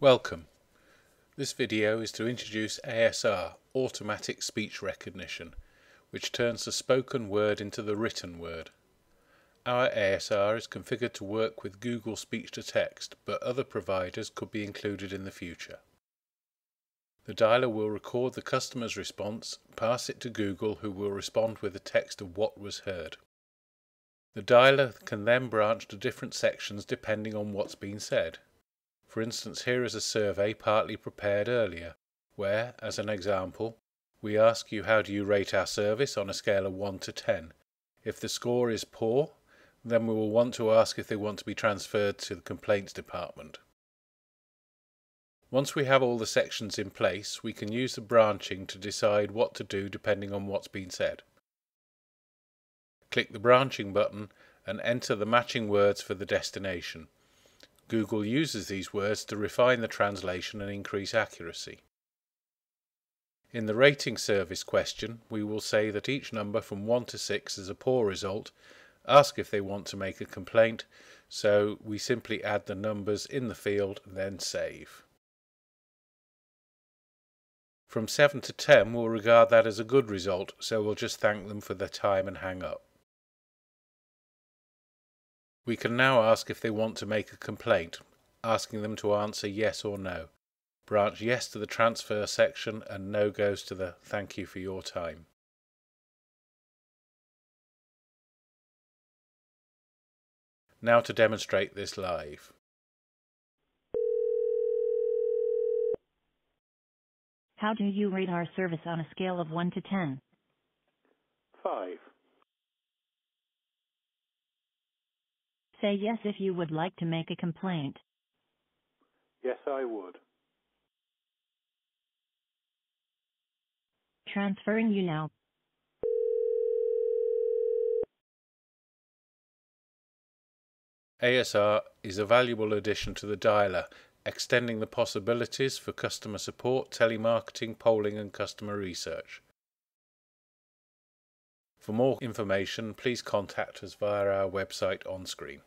Welcome. This video is to introduce ASR, Automatic Speech Recognition, which turns the spoken word into the written word. Our ASR is configured to work with Google Speech to Text, but other providers could be included in the future. The dialer will record the customer's response, pass it to Google who will respond with a text of what was heard. The dialer can then branch to different sections depending on what's been said. For instance, here is a survey partly prepared earlier, where, as an example, we ask you how do you rate our service on a scale of 1 to 10. If the score is poor, then we will want to ask if they want to be transferred to the complaints department. Once we have all the sections in place, we can use the branching to decide what to do depending on what's been said. Click the branching button and enter the matching words for the destination. Google uses these words to refine the translation and increase accuracy. In the rating service question, we will say that each number from 1 to 6 is a poor result, ask if they want to make a complaint, so we simply add the numbers in the field, and then save. From 7 to 10, we'll regard that as a good result, so we'll just thank them for their time and hang up. We can now ask if they want to make a complaint, asking them to answer yes or no. Branch yes to the transfer section and no goes to the thank you for your time. Now to demonstrate this live. How do you rate our service on a scale of 1 to 10? 5. Say yes if you would like to make a complaint. Yes, I would. Transferring you now. ASR is a valuable addition to the dialer, extending the possibilities for customer support, telemarketing, polling and customer research. For more information, please contact us via our website on screen.